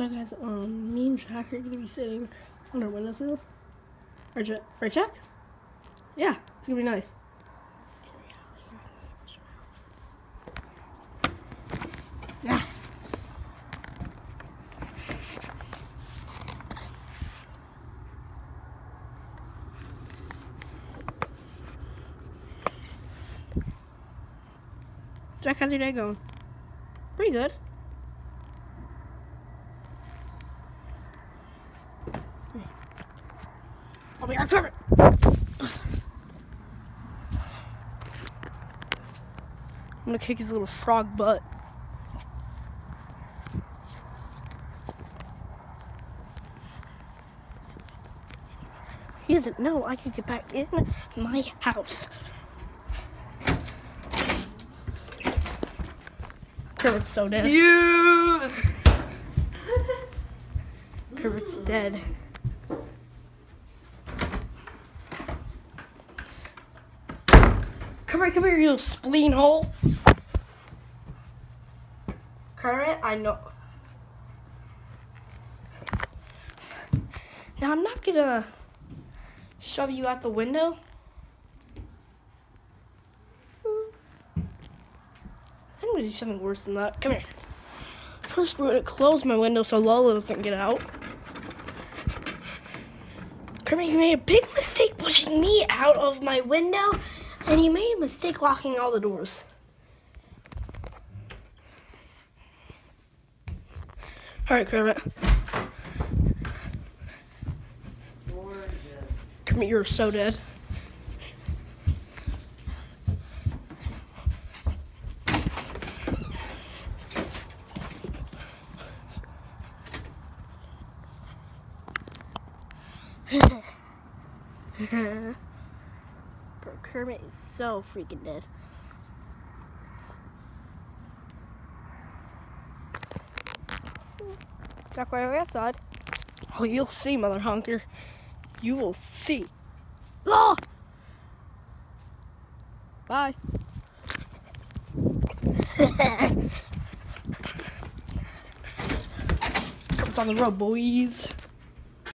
So guys, um, me and Jack are gonna be sitting on our windowsill. Right, Jack? Right, Jack? Yeah, it's gonna be nice. Yeah. Jack, how's your day going? Pretty good. Be our cover. I'm gonna kick his little frog butt. He doesn't know I could get back in my house. Kermit's so dead. Yes! Kermit's dead. Come here, come here, you spleen hole. Kermit, I know. Now I'm not gonna shove you out the window. I'm gonna do something worse than that. Come here. First, we're gonna close my window so Lola doesn't get out. Kermit, you made a big mistake pushing me out of my window, and he made a mistake locking all the doors. All right, Kermit. Kermit, you're so dead. Bro, Kermit is so freaking dead. Jack, why are we outside? Oh, you'll see, Mother Honker. You will see. Law! Bye. Kermit's on the road, boys.